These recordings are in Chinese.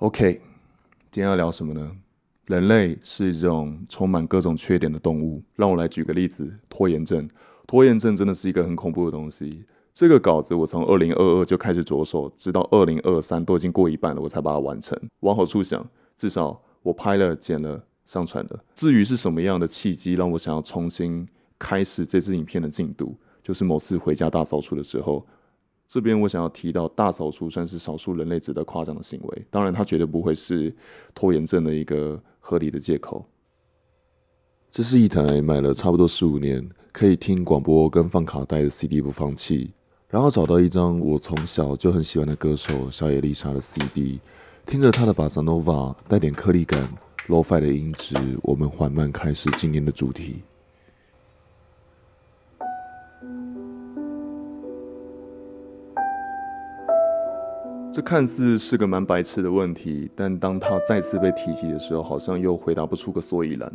OK，今天要聊什么呢？人类是一种充满各种缺点的动物。让我来举个例子：拖延症。拖延症真的是一个很恐怖的东西。这个稿子我从二零二二就开始着手，直到二零二三都已经过一半了，我才把它完成。往好处想，至少我拍了、剪了、上传了。至于是什么样的契机让我想要重新开始这支影片的进度，就是某次回家大扫除的时候。这边我想要提到，大扫除算是少数人类值得夸奖的行为。当然，它绝对不会是拖延症的一个合理的借口。这是一台买了差不多十五年，可以听广播跟放卡带的 CD 播放器。然后找到一张我从小就很喜欢的歌手小野丽莎的 CD，听着她的巴萨诺瓦带点颗粒感、low-fi 的音质，我们缓慢开始今天的主题。这看似是个蛮白痴的问题，但当他再次被提及的时候，好像又回答不出个所以然。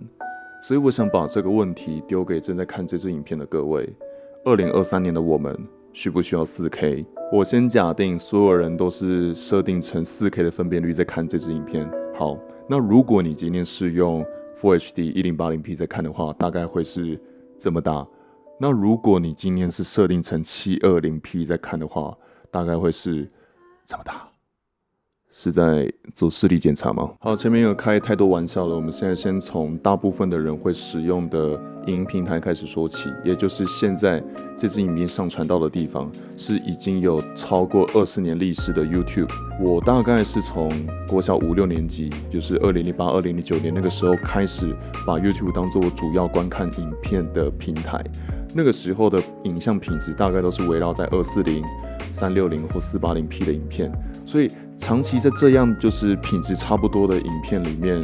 所以我想把这个问题丢给正在看这支影片的各位：二零二三年的我们需不需要四 K？我先假定所有人都是设定成四 K 的分辨率在看这支影片。好，那如果你今天是用 Full HD 一零八零 P 在看的话，大概会是这么大。那如果你今天是设定成七二零 P 在看的话，大概会是。这么大，是在做视力检查吗？好，前面有开太多玩笑了。我们现在先从大部分的人会使用的影音平台开始说起，也就是现在这支影片上传到的地方，是已经有超过二十年历史的 YouTube。我大概是从国小五六年级，就是二零零八、二零零九年那个时候开始，把 YouTube 当做主要观看影片的平台。那个时候的影像品质大概都是围绕在二四零。三六零或四八零 P 的影片，所以长期在这样就是品质差不多的影片里面，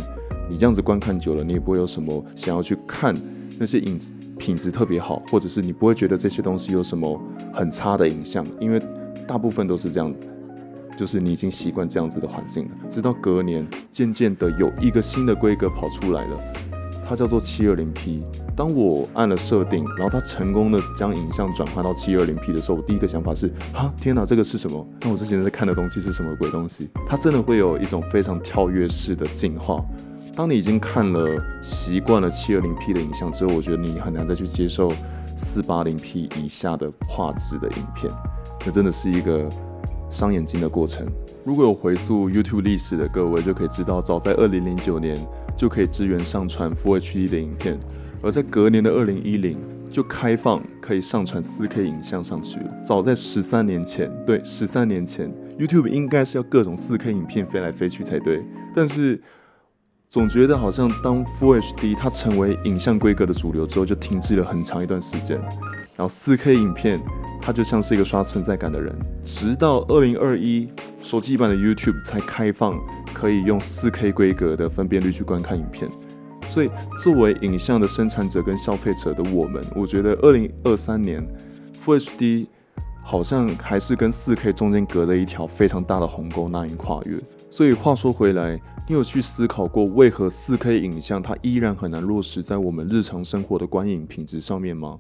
你这样子观看久了，你也不会有什么想要去看那些影品质特别好，或者是你不会觉得这些东西有什么很差的影像，因为大部分都是这样，就是你已经习惯这样子的环境了。直到隔年，渐渐的有一个新的规格跑出来了。它叫做七二零 P。当我按了设定，然后它成功的将影像转换到七二零 P 的时候，我第一个想法是：啊，天哪，这个是什么？那我之前在看的东西是什么鬼东西？它真的会有一种非常跳跃式的进化。当你已经看了习惯了七二零 P 的影像之后，我觉得你很难再去接受四八零 P 以下的画质的影片。那真的是一个伤眼睛的过程。如果有回溯 YouTube 历史的各位，就可以知道，早在二零零九年。就可以支援上传 Full HD 的影片，而在隔年的二零一零就开放可以上传四 K 影像上去了。早在十三年前，对，十三年前 YouTube 应该是要各种四 K 影片飞来飞去才对，但是总觉得好像当 Full HD 它成为影像规格的主流之后，就停滞了很长一段时间。然后四 K 影片它就像是一个刷存在感的人，直到二零二一手机版的 YouTube 才开放。可以用 4K 规格的分辨率去观看影片，所以作为影像的生产者跟消费者的我们，我觉得2023年 Full HD 好像还是跟 4K 中间隔了一条非常大的鸿沟难以跨越。所以话说回来，你有去思考过为何 4K 影像它依然很难落实在我们日常生活的观影品质上面吗？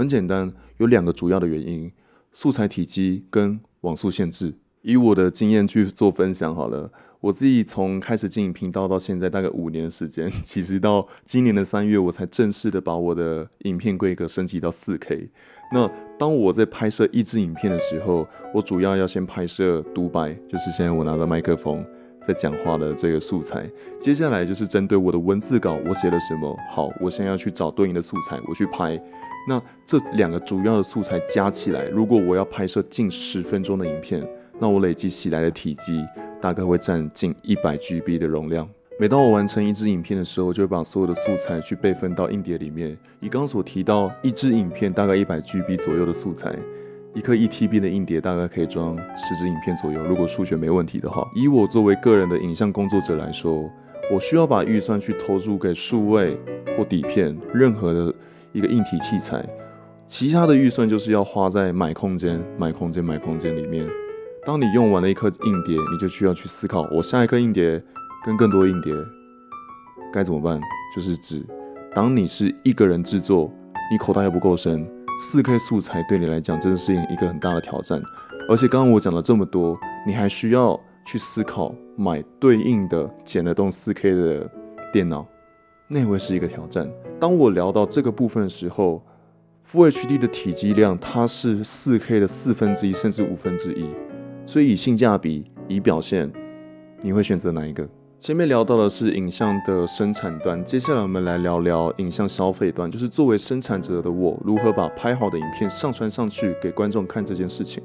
很简单，有两个主要的原因：素材体积跟网速限制。以我的经验去做分享好了。我自己从开始经营频道到现在大概五年的时间，其实到今年的三月，我才正式的把我的影片规格升级到四 K。那当我在拍摄一支影片的时候，我主要要先拍摄独白，就是现在我拿着麦克风在讲话的这个素材。接下来就是针对我的文字稿，我写了什么，好，我现在要去找对应的素材，我去拍。那这两个主要的素材加起来，如果我要拍摄近十分钟的影片，那我累积起来的体积。大概会占近一百 GB 的容量。每当我完成一支影片的时候，就会把所有的素材去备份到硬碟里面。以刚所提到，一支影片大概一百 GB 左右的素材，一颗一 TB 的硬碟大概可以装十支影片左右。如果数学没问题的话，以我作为个人的影像工作者来说，我需要把预算去投入给数位或底片任何的一个硬体器材，其他的预算就是要花在买空间、买空间、买空间里面。当你用完了一颗硬碟，你就需要去思考，我下一颗硬碟跟更多硬碟该怎么办？就是指，当你是一个人制作，你口袋又不够深，四 K 素材对你来讲真的是一个很大的挑战。而且刚刚我讲了这么多，你还需要去思考买对应的剪得动 4K 的电脑，那会是一个挑战。当我聊到这个部分的时候，Full HD 的体积量它是 4K 的四分之一甚至五分之一，所以以性价比、以表现，你会选择哪一个？前面聊到的是影像的生产端，接下来我们来聊聊影像消费端，就是作为生产者的我，如何把拍好的影片上传上去给观众看这件事情。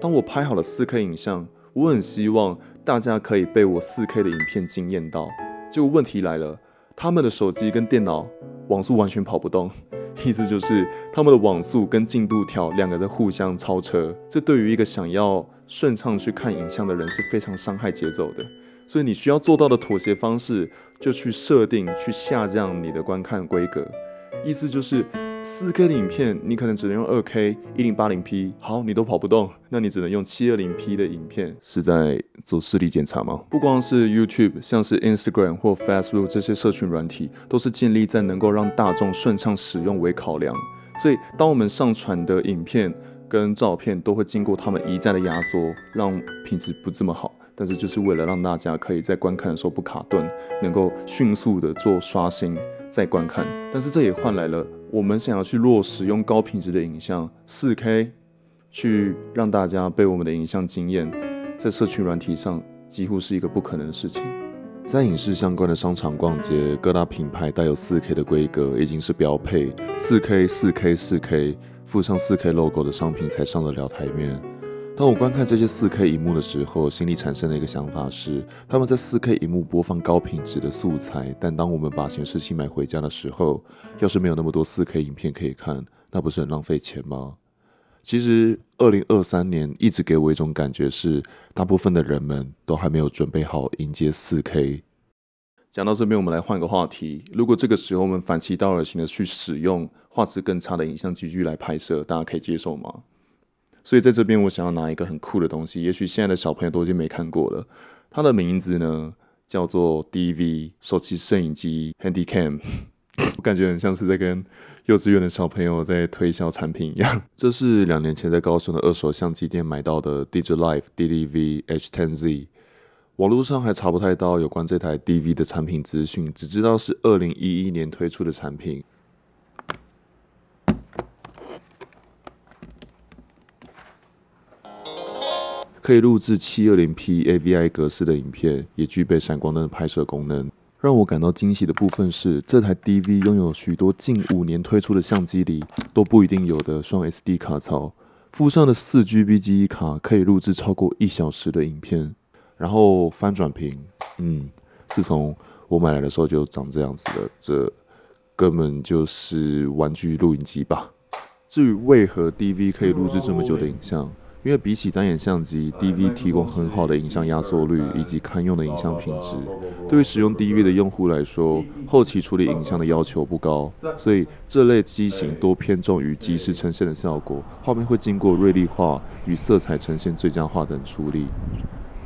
当我拍好了 4K 影像，我很希望大家可以被我 4K 的影片惊艳到。结果问题来了，他们的手机跟电脑网速完全跑不动，意思就是他们的网速跟进度条两个在互相超车，这对于一个想要顺畅去看影像的人是非常伤害节奏的。所以你需要做到的妥协方式，就去设定、去下降你的观看规格。意思就是，四 K 的影片你可能只能用二 K 一零八零 P，好，你都跑不动，那你只能用七二零 P 的影片。是在做视力检查吗？不光是 YouTube，像是 Instagram 或 Facebook 这些社群软体，都是建立在能够让大众顺畅使用为考量。所以，当我们上传的影片跟照片都会经过他们一再的压缩，让品质不这么好。但是就是为了让大家可以在观看的时候不卡顿，能够迅速的做刷新再观看。但是这也换来了我们想要去落实用高品质的影像四 K，去让大家被我们的影像惊艳，在社群软体上几乎是一个不可能的事情。在影视相关的商场逛街，各大品牌带有四 K 的规格已经是标配，四 K 四 K 四 K，附上四 K logo 的商品才上得了台面。当我观看这些 4K 荧幕的时候，心里产生的一个想法是，他们在 4K 荧幕播放高品质的素材，但当我们把显示器买回家的时候，要是没有那么多 4K 影片可以看，那不是很浪费钱吗？其实，2023年一直给我一种感觉是，大部分的人们都还没有准备好迎接 4K。讲到这边，我们来换个话题。如果这个时候我们反其道而行的去使用画质更差的影像机具来拍摄，大家可以接受吗？所以在这边，我想要拿一个很酷的东西，也许现在的小朋友都已经没看过了。它的名字呢叫做 DV 手机摄影机 Handycam，我感觉很像是在跟幼稚园的小朋友在推销产品一样。这是两年前在高雄的二手相机店买到的 Digilife DDV H10Z，网络上还查不太到有关这台 DV 的产品资讯，只知道是二零一一年推出的产品。可以录制七二零 P AVI 格式的影片，也具备闪光灯拍摄功能。让我感到惊喜的部分是，这台 DV 拥有许多近五年推出的相机里都不一定有的双 SD 卡槽。附上的四 GB 记忆卡可以录制超过一小时的影片。然后翻转屏，嗯，自从我买来的时候就长这样子的，这根本就是玩具录影机吧。至于为何 DV 可以录制这么久的影像？因为比起单眼相机，DV 提供很好的影像压缩率以及堪用的影像品质。对于使用 DV 的用户来说，后期处理影像的要求不高，所以这类机型多偏重于即时呈现的效果，画面会经过锐利化与色彩呈现最佳化等处理。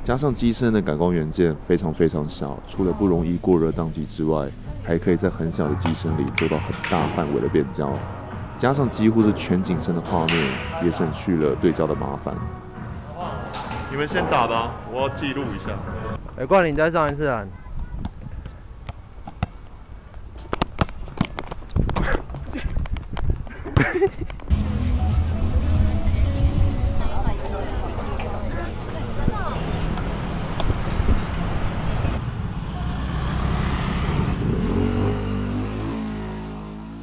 加上机身的感光元件非常非常小，除了不容易过热宕机之外，还可以在很小的机身里做到很大范围的变焦。加上几乎是全景声的画面，也省去了对焦的麻烦。你们先打吧，我要记录一下。哎，冠霖再上一次啊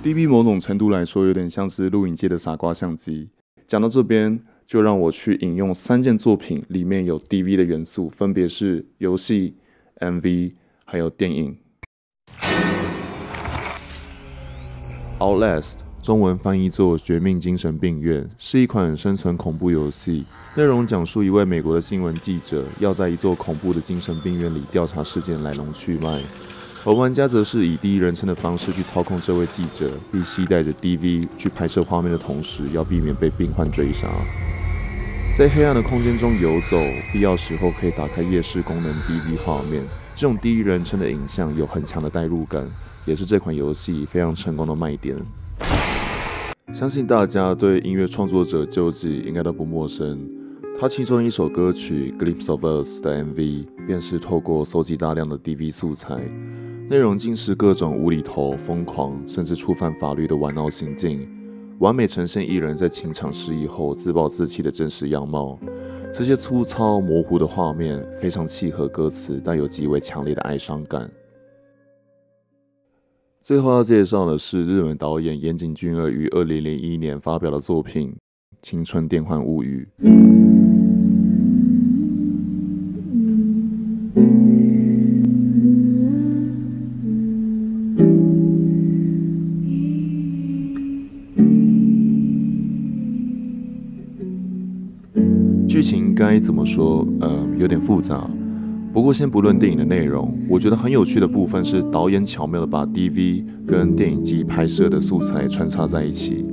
！DV 某种程度来说，有点像是录影界的傻瓜相机。讲到这边，就让我去引用三件作品里面有 DV 的元素，分别是游戏、MV 还有电影。Outlast 中文翻译作《绝命精神病院》，是一款生存恐怖游戏。内容讲述一位美国的新闻记者要在一座恐怖的精神病院里调查事件来龙去脉。而玩家则是以第一人称的方式去操控这位记者，并携带着 DV 去拍摄画面的同时，要避免被病患追杀。在黑暗的空间中游走，必要时候可以打开夜视功能 DV 画面。这种第一人称的影像有很强的代入感，也是这款游戏非常成功的卖点。相信大家对音乐创作者救济应该都不陌生。它其中一首歌曲《Glimpse of Us》的 MV，便是透过搜集大量的 DV 素材，内容尽是各种无厘头、疯狂，甚至触犯法律的玩闹行径，完美呈现艺人在情场失意后自暴自弃的真实样貌。这些粗糙模糊的画面，非常契合歌词，带有极为强烈的哀伤感。最后要介绍的是日本导演岩井俊二于二零零一年发表的作品《青春电幻物语》。剧情该怎么说？呃，有点复杂。不过先不论电影的内容，我觉得很有趣的部分是导演巧妙的把 DV 跟电影机拍摄的素材穿插在一起，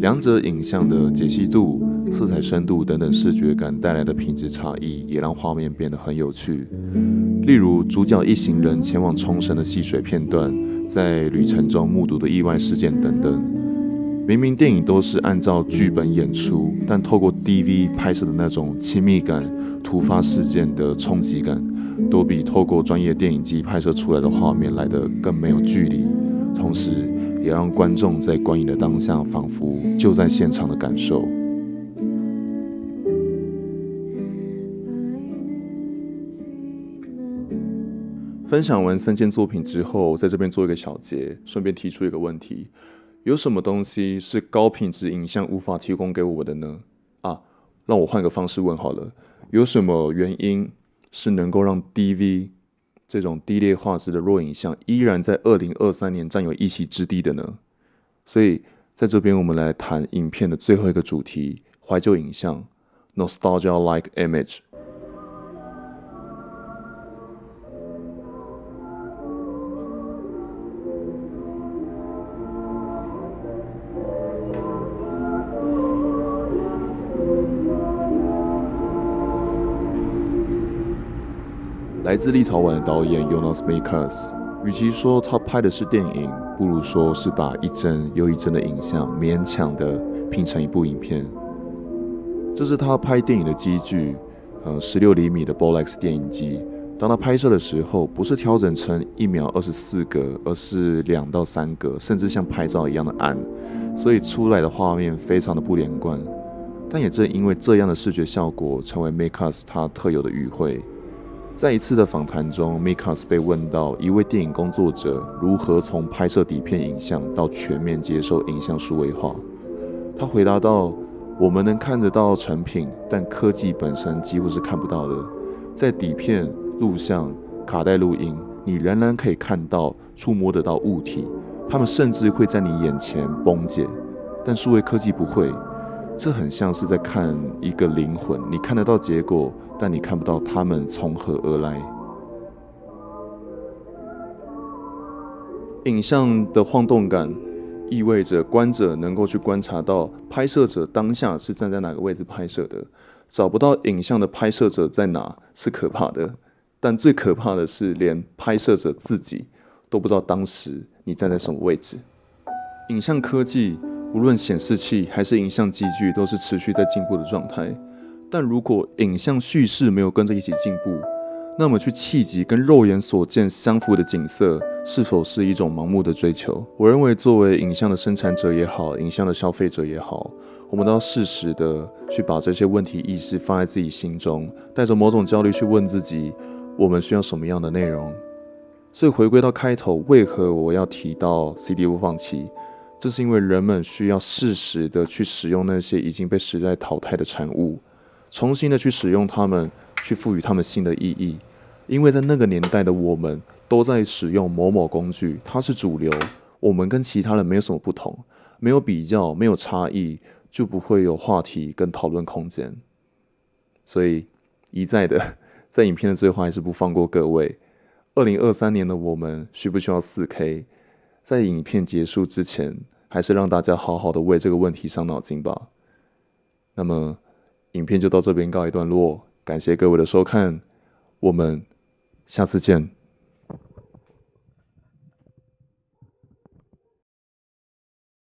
两者影像的解析度、色彩深度等等视觉感带来的品质差异，也让画面变得很有趣。例如主角一行人前往冲绳的戏水片段，在旅程中目睹的意外事件等等，明明电影都是按照剧本演出，但透过 DV 拍摄的那种亲密感、突发事件的冲击感。都比透过专业电影机拍摄出来的画面来得更没有距离，同时也让观众在观影的当下仿佛就在现场的感受。分享完三件作品之后，在这边做一个小结，顺便提出一个问题：有什么东西是高品质影像无法提供给我的呢？啊，让我换个方式问好了，有什么原因？是能够让 DV 这种低劣画质的弱影像依然在二零二三年占有一席之地的呢？所以在这边，我们来谈影片的最后一个主题——怀旧影像 （Nostalgia-like image）。来自立陶宛的导演 Jonas Mekas，与其说他拍的是电影，不如说是把一帧又一帧的影像勉强的拼成一部影片。这是他拍电影的机具，呃，十六厘米的 Bolex 电影机。当他拍摄的时候，不是调整成一秒二十四格，而是两到三格，甚至像拍照一样的暗，所以出来的画面非常的不连贯。但也正因为这样的视觉效果，成为 Mekas 他特有的语汇。在一次的访谈中，Mikas 被问到一位电影工作者如何从拍摄底片影像到全面接受影像数位化，他回答道：“我们能看得到成品，但科技本身几乎是看不到的。在底片、录像、卡带录音，你仍然可以看到、触摸得到物体，它们甚至会在你眼前崩解，但数位科技不会。”这很像是在看一个灵魂，你看得到结果，但你看不到他们从何而来。影像的晃动感意味着观者能够去观察到拍摄者当下是站在哪个位置拍摄的，找不到影像的拍摄者在哪是可怕的，但最可怕的是连拍摄者自己都不知道当时你站在什么位置。影像科技。无论显示器还是影像机具，都是持续在进步的状态。但如果影像叙事没有跟着一起进步，那么去企及跟肉眼所见相符的景色，是否是一种盲目的追求？我认为，作为影像的生产者也好，影像的消费者也好，我们都要适时的去把这些问题意识放在自己心中，带着某种焦虑去问自己：我们需要什么样的内容？所以回归到开头，为何我要提到 CD 播放器？这是因为人们需要适时的去使用那些已经被时代淘汰的产物，重新的去使用它们，去赋予它们新的意义。因为在那个年代的我们都在使用某某工具，它是主流，我们跟其他人没有什么不同，没有比较，没有差异，就不会有话题跟讨论空间。所以一再的在影片的最后还是不放过各位。二零二三年的我们需不需要四 K？在影片结束之前，还是让大家好好的为这个问题伤脑筋吧。那么，影片就到这边告一段落，感谢各位的收看，我们下次见。